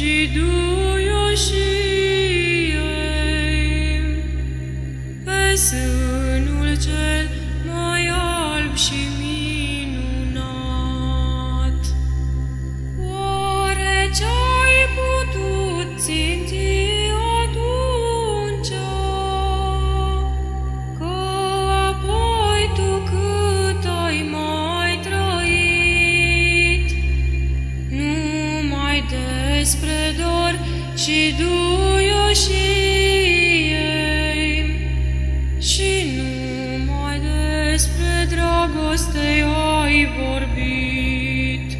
și duioșii ei, dor și duioșie. Și nu mai despre dragoste ai vorbit.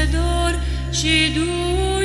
de dor și dur.